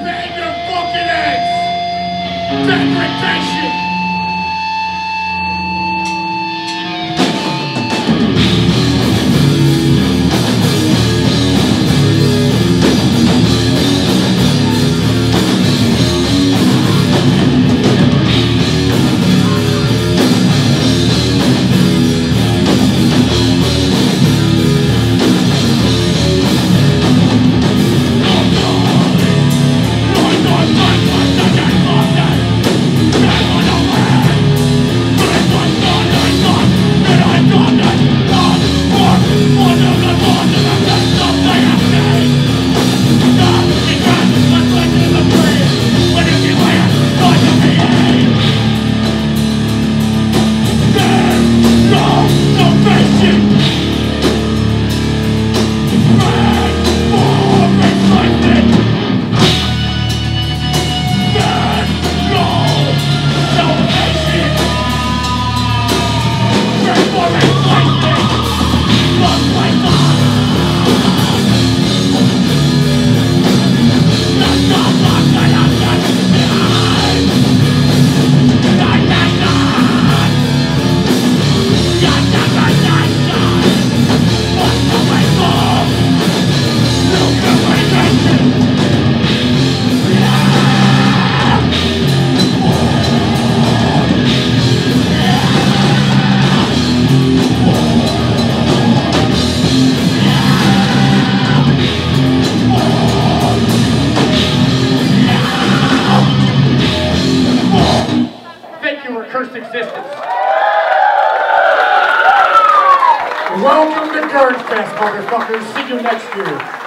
Bang your fucking heads! Degradation! Cursed existence. Welcome to Gerd Fest, motherfuckers. See you next year.